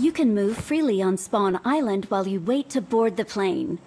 You can move freely on Spawn Island while you wait to board the plane.